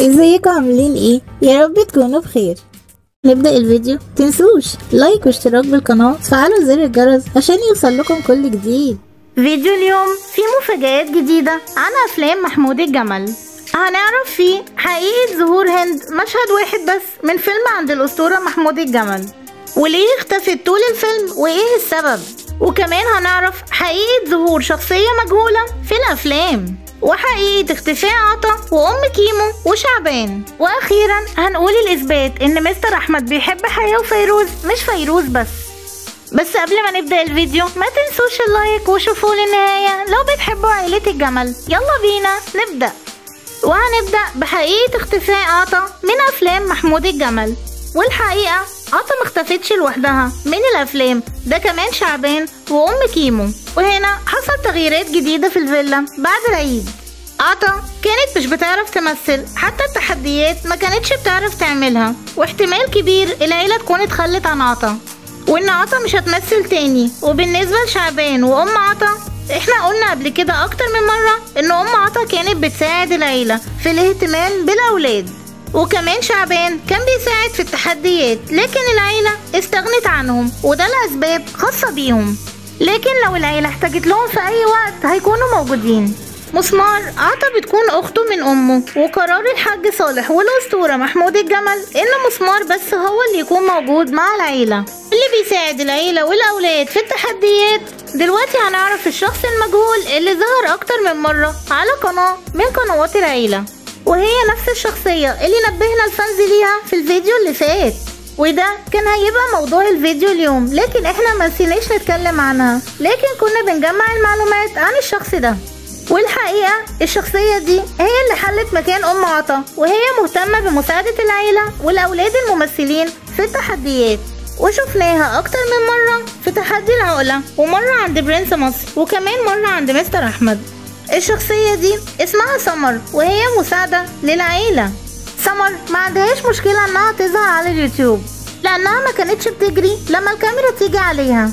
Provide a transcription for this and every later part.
ازيكم؟ عاملين إيه؟ يا رب تكونوا بخير. نبدأ الفيديو؟ تنسوش لايك واشتراك بالقناة وتفعلوا زر الجرس عشان يوصل لكم كل جديد. فيديو اليوم فيه مفاجآت جديدة عن أفلام محمود الجمل. هنعرف فيه حقيقة ظهور هند مشهد واحد بس من فيلم عند الأسطورة محمود الجمل. وليه اختفت طول الفيلم وإيه السبب؟ وكمان هنعرف حقيقة ظهور شخصية مجهولة في الأفلام. وحقيقة اختفاء عطا وأم كيمو وشعبان. وأخيرا هنقول الإثبات إن مستر أحمد بيحب حياة وفيروز مش فيروز بس. بس قبل ما نبدأ الفيديو ما تنسوش اللايك وشوفوا للنهاية لو بتحبوا عائلة الجمل. يلا بينا نبدأ. وهنبدأ بحقيقة اختفاء عطا من أفلام محمود الجمل. والحقيقة عطا مختفتش لوحدها. من الأفلام ده كمان شعبان وأم كيمو. وهنا حصل تغييرات جديدة في الفيلا بعد العيد. عطا كانت مش بتعرف تمثل حتى التحديات ما كانتش بتعرف تعملها. واحتمال كبير العيلة تكون اتخلت عن عطا وإن عطا مش هتمثل تاني. وبالنسبة لشعبان وأم عطا إحنا قلنا قبل كده أكتر من مرة إن أم عطا كانت بتساعد العيلة في الاهتمام بالأولاد. وكمان شعبان كان بيساعد في التحديات لكن العيلة استغنت عنهم وده لأسباب خاصة بيهم. لكن لو العيلة احتاجت لهم في أي وقت هيكونوا موجودين. مسمار عطا بتكون أخته من أمه وقرار الحاج صالح والأسطورة محمود الجمل إن مسمار بس هو اللي يكون موجود مع العيلة. اللي بيساعد العيلة والأولاد في التحديات. دلوقتي هنعرف الشخص المجهول اللي ظهر أكتر من مرة على قناة من قنوات العيلة. وهي نفس الشخصية اللي نبهنا الفانز ليها في الفيديو اللي فات. وده كان هيبقى موضوع الفيديو اليوم لكن إحنا ما نسيناش نتكلم عنها. لكن كنا بنجمع المعلومات عن الشخص ده. والحقيقة الشخصية دي هي اللي حلت مكان أم عطا وهي مهتمة بمساعدة العيلة والأولاد الممثلين في التحديات. وشفناها أكتر من مرة في تحدي العقلة ومرة عند برنس مصر وكمان مرة عند مستر أحمد. الشخصية دي اسمها سمر وهي مساعدة للعيلة. سمر ما عندهاش مشكلة إنها تظهر على اليوتيوب لأنها ما كانتش بتجري لما الكاميرا تيجي عليها.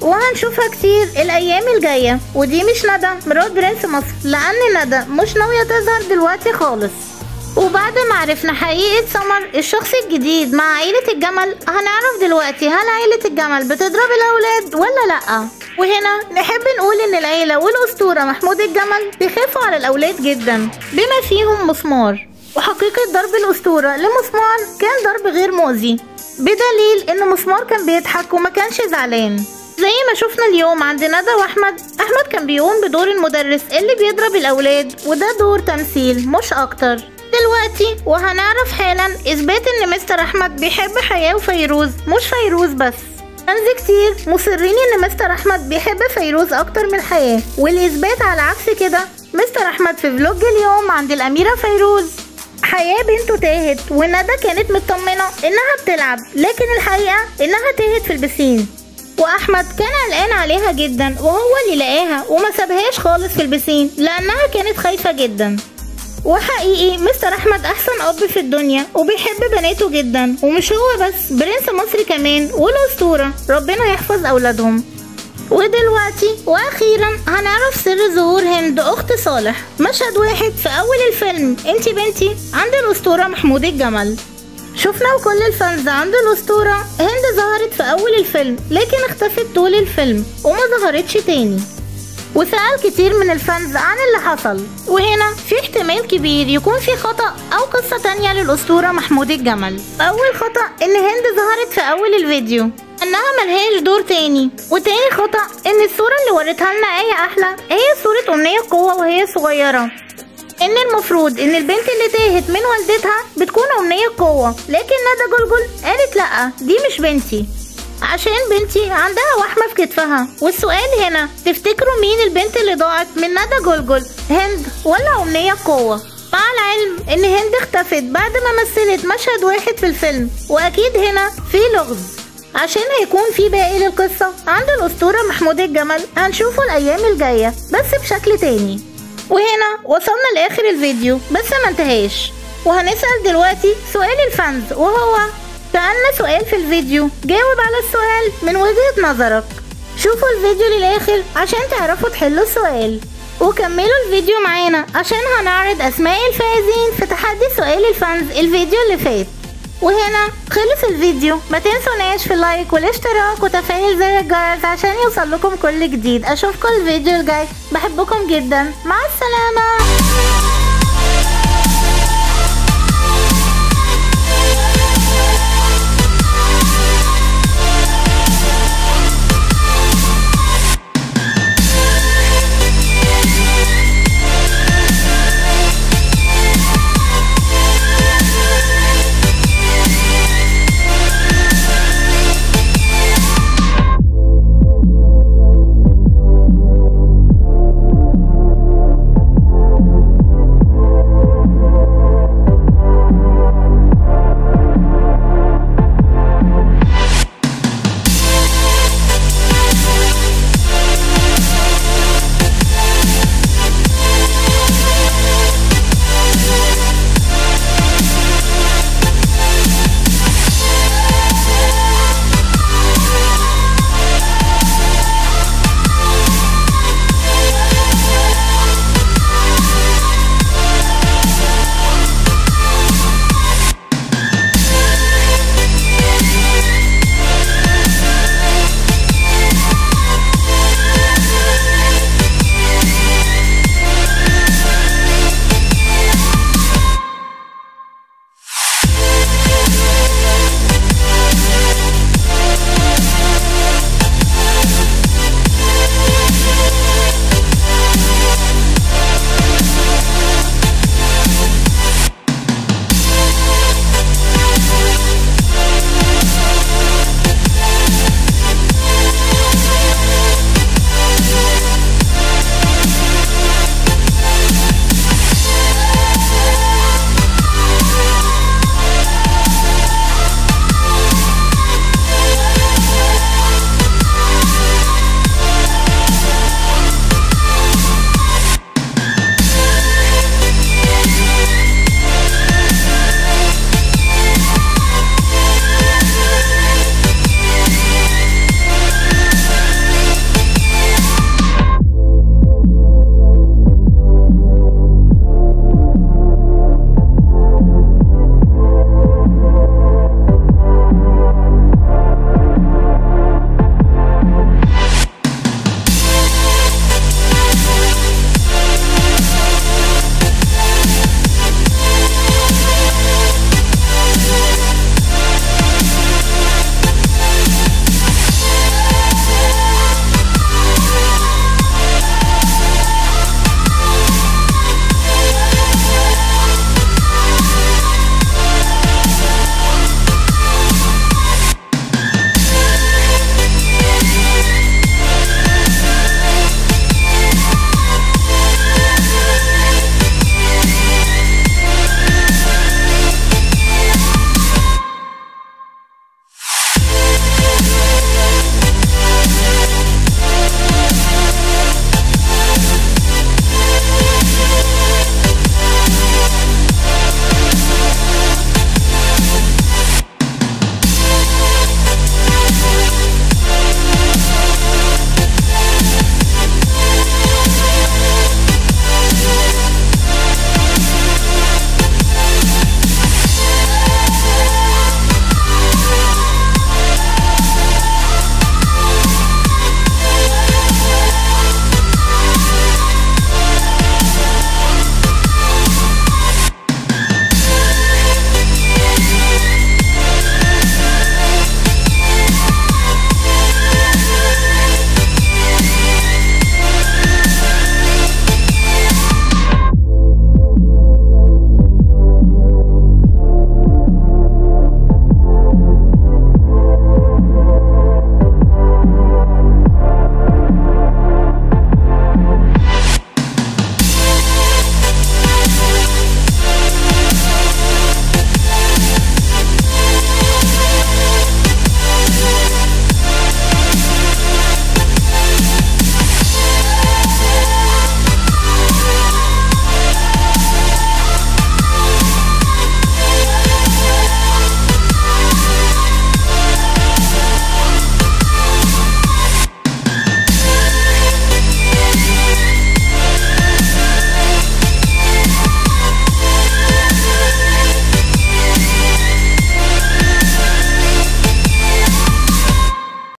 وهنشوفها كتير الأيام الجاية ودي مش ندى مرات برنس مصر لأن ندى مش ناوية تظهر دلوقتي خالص. وبعد ما عرفنا حقيقة سمر الشخص الجديد مع عيلة الجمل هنعرف دلوقتي هل عيلة الجمل بتضرب الأولاد ولا لأ. وهنا نحب نقول إن العيلة والأسطورة محمود الجمل بيخافوا على الأولاد جدا بما فيهم مسمار. وحقيقة ضرب الأسطورة لمسمار كان ضرب غير مؤذي بدليل إن مسمار كان بيضحك وما كانش زعلان. زي ما شفنا اليوم عند ندى وأحمد أحمد كان بيقوم بدور المدرس اللي بيضرب الأولاد وده دور تمثيل مش أكتر. دلوقتي وهنعرف حالا إثبات إن مستر أحمد بيحب حياة وفيروز مش فيروز بس. فانز كتير. مصرين إن مستر أحمد بيحب فيروز أكتر من حياة والإثبات على عكس كده. مستر أحمد في vlog اليوم عند الأميرة فيروز. حياة بنته تاهت وندى كانت مطمنة إنها بتلعب لكن الحقيقة إنها تاهت في ال piscine. وأحمد كان قلقان عليها جدا وهو اللي لقاها وما سابهاش خالص في ال piscine لأنها كانت خايفة جدا. وحقيقي مستر أحمد أحسن أب في الدنيا وبيحب بناته جدا ومش هو بس برنس مصر كمان والاسطوره ربنا يحفظ أولادهم. ودلوقتي وأخيرا هنعرف سر ظهور هند أخت صالح. مشهد واحد في أول الفيلم انتي بنتي عند الأسطورة محمود الجمل. شفنا وكل الفانز عند الأسطورة هند ظهرت في أول الفيلم لكن اختفت طول الفيلم وما ظهرتش تاني. وسأل كتير من الفانز عن اللي حصل. وهنا في احتمال كبير يكون في خطأ أو قصة تانية للأسطورة محمود الجمل. أول خطأ إن هند ظهرت في أول الفيديو. إنها ملهاش دور تاني. وتاني خطأ إن الصورة اللي وريتها لنا آية أحلى. هي صورة أمنية قوة وهي صغيرة. إن المفروض إن البنت اللي تاهت من والدتها بتكون أمنية قوة. لكن ندى جلجل قالت لأ دي مش بنتي. عشان بنتي عندها وحمة في كتفها. والسؤال هنا تفتكروا مين البنت اللي ضاعت من ندى جلجل؟ هند ولا أمنية قوة؟ مع العلم إن هند اختفت بعد ما مثلت مشهد واحد في الفيلم. وأكيد هنا في لغز. عشان هيكون في باقي للقصة عند الأسطورة محمود الجمل هنشوفه الأيام الجاية بس بشكل تاني. وهنا وصلنا لآخر الفيديو بس ما انتهاش. وهنسأل دلوقتي سؤال الفانز وهو سألنا سؤال في الفيديو جاوب على السؤال من وجهة نظرك. شوفوا الفيديو للآخر عشان تعرفوا تحلوا السؤال. وكملوا الفيديو معانا عشان هنعرض أسماء الفائزين في تحدي سؤال الفانز الفيديو اللي فات. وهنا خلص الفيديو. ما تنسوناش في اللايك والاشتراك وتفعيل زر الجرس عشان يوصل لكم كل جديد. أشوفكم الفيديو الجاي. بحبكم جدا. مع السلامة.